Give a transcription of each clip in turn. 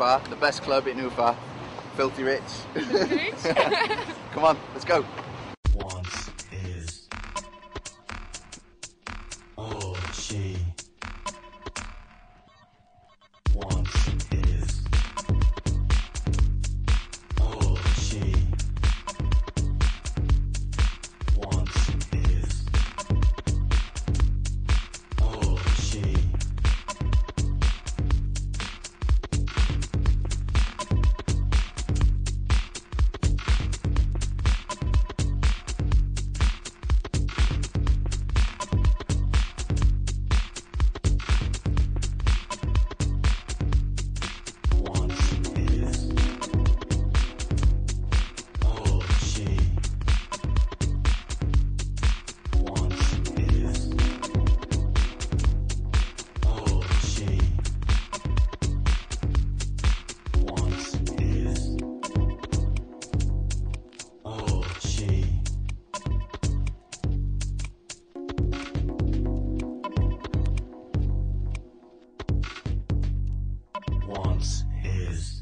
Ufa, the best club in Ufa, Filthy Rich. Come on, let's go. Once is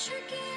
Tricky